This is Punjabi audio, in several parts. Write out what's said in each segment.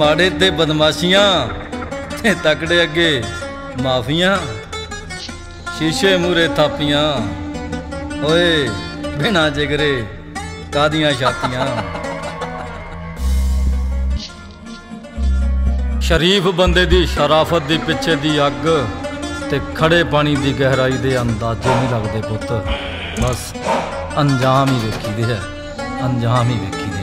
ਮਾੜੇ ਤੇ ਬਦਮਾਸ਼ੀਆਂ ਤੇ ਤਕੜੇ ਅੱਗੇ ਮਾਫੀਆਂ। ਸ਼ੀਸ਼ੇ ਮੂਰੇ ਥਾਪੀਆਂ। ਓਏ, ਬਿਨਾ ਜਿਗਰੇ ਕਾਦੀਆਂ ਛਾਤੀਆਂ? ਸ਼ਰੀਫ ਬੰਦੇ ਦੀ ਸ਼ਰਾਫਤ ਦੀ ਪਿੱਛੇ ਦੀ ਅੱਗ ਤੇ ਖੜੇ ਪਾਣੀ ਦੀ ਗਹਿਰਾਈ ਦੇ ਅੰਦਾਜ਼ੇ ਨਹੀਂ ਲੱਗਦੇ ਪੁੱਤ। ਬਸ ਅੰਜਾਮ ਹੀ ਵੇਖੀਦੇ ਹੈ, ਅੰਜਾਮ ਹੀ ਵੇਖੀਦੇ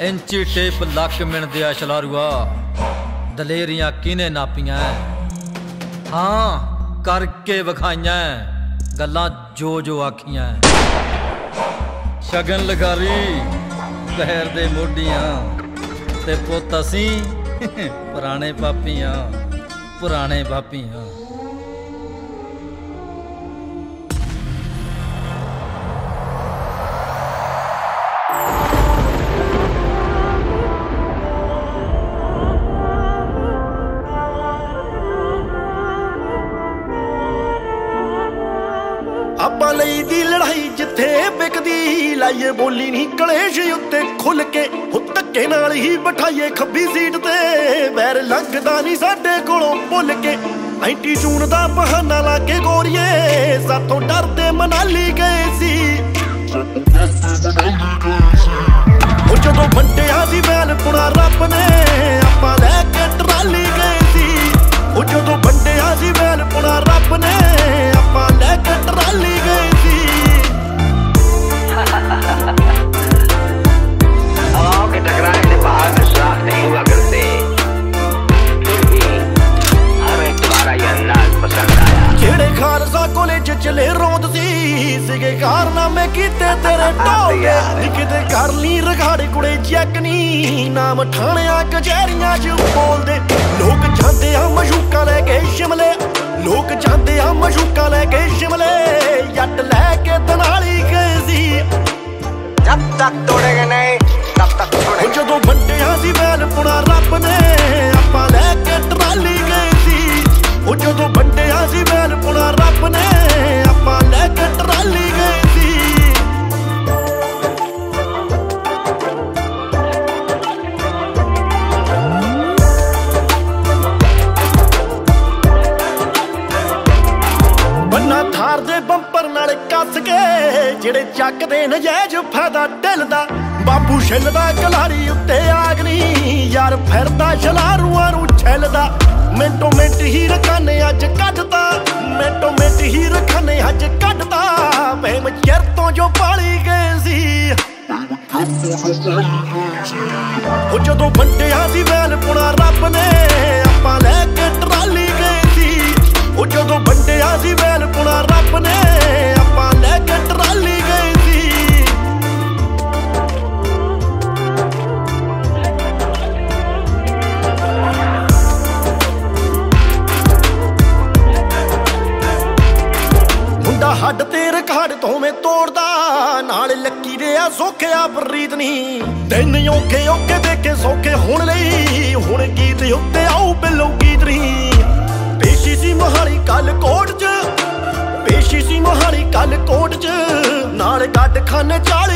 ਇੰਚੀ ਟੇਪ ਲੱਕ ਮਿਣਦਿਆ ਸ਼ਲਾਰੂਆ ਦਲੇਰੀਆਂ ਕਿਨੇ ਨਾਪੀਆਂ? ਹਾਂ, ਕਰਕੇ ਵਿਖਾਈਆਂ। ਗੱਲਾਂ ਜੋ ਜੋ ਆਖੀਆਂ। ਸ਼ਗਨ ਲਗਾਰੀ ਪਹਿਰ ਦੇ ਮੋਢੀਆਂ। ਤੇ ਪੁੱਤ ਅਸੀਂ ਪੁਰਾਣੇ ਪਾਪੀਆਂ ਪੁਰਾਣੇ ਪਾਪੀਆਂ ਜਿੱਥੇ ਵਿਕਦੀ ਲਾਈਏ ਬੋਲੀ ਨਹੀਂ, ਕਲੇਸ਼ ਉੱਤੇ ਖੁੱਲ ਕੇ ਹੋ ਧੱਕੇ ਨਾਲ ਹੀ ਬਿਠਾਈਏ ਖੱਬੀ ਸੀਟ ਤੇ। ਵੈਰ ਲੰਘਦਾ ਨਹੀਂ ਸਾਡੇ ਕੋਲੋਂ ਭੁੱਲ ਕੇ। ਐਂਟੀ ਚੂਨ ਦਾ ਬਹਾਨਾ ਲਾ ਕੇ ਗੋਰੀਏ। ਸਾਥੋਂ ਡਰਦੇ ਮਨਾਲੀ ਗਏ ਸੀ। ਉਹ ਜਦੋਂ ਵੰਡਿਆ ਸੀ ਵੈਲ ਪੁਣਾ ਰੱਬ ਨੇ, ਆਪਾਂ ਲੈ ਕੇ ਟਰਾਲੀ ਕਾਲਜ ਚਲੇ ਰੋਂਦ ਸੀ ਸਿਗੇ ਕਾਰਨਾਮੇ ਕੀਤੇ ਤੇਰੇ ਟੋਲੇ। ਨਿਕਦੇ ਕਰ ਲਈ ਰਗਾੜੇ ਕੁੜੇ ਚੈੱਕ ਨਹੀਂ ਨਾਮ ਠਾਣਿਆਂ ਕਚਹਿਰੀਆਂ 'ਚ ਬੋਲਦੇ। ਲੋਕ ਜਾਂਦੇ ਆ ਮਸ਼ੂਕਾਂ ਲੈ ਕੇ ਸ਼ਿਮਲੇ। ਲੋਕ ਜਾਂਦੇ ਆ ਮਸ਼ੂਕਾਂ ਲੈ ਕੇ ਚੱਕਦੇ ਨਜਾਇਜ਼ ਫਾਇਦਾ ਢਿੱਲਦਾ। ਬਾਪੂ ਛਿੱਲਦਾ ਕਲਾਰੀ ਉੱਤੇ ਆਗਨੀ, ਯਾਰ ਫਿਰਦਾ ਛਲਾਰੂਆਂ ਨੂੰ ਛਿੱਲਦਾ। ਮਿੰਟੋ ਮਿੰਟ ਹੀ ਰਖਾਨੇ ਅੱਜ ਕੱਢਦਾ, ਮਿੰਟੋ ਮਿੰਟ ਹੀ ਰਖਾਨੇ ਅੱਜ ਕੱਢਦਾ। ਵਹਿਮ ਚਿਰ ਤੋਂ ਜੋ ਪਾਲੀ ਗਏ ਸੀ। ਉਹ ਜਦੋਂ ਵੰਡਿਆ ਸੀ ਵੈਲ ਪੁਣਾ ਰੱਬ ਨੇ, ਆਪਾਂ ਲੈ ਕੇ ਮੁੰਡਾ ਹੱਡ ਤੇ ਰਖਾੜ ਤੋਵੇਂ ਤੋੜਦਾ। ਨਾਲ ਲੱਕੀ ਦੇ ਆ ਸੋਖਿਆ ਬਰੀਦ ਨਹੀਂ ਤਿੰਨ ਔਖੇ ਔਖੇ ਦੇਖੇ ਸੌਖੇ ਹੁਣ ਲਈ। ਹੁਣ ਗੀਤ ਉੱਤੇ ਆਉ ਬਿੱਲੋ ਗੀਤ ਨਹੀਂ ਪੇਸ਼ੀ ਸੀ ਮਹਾਲੀ ਕੱਲ ਕੋਟ 'ਚ। ਪੇਸ਼ੀ ਸੀ ਮਹਾਲੀ ਕੱਲ ਕੋਟ 'ਚ। ਨਾਲ ਗੱਡ ਖਾਨੇ ਚਾ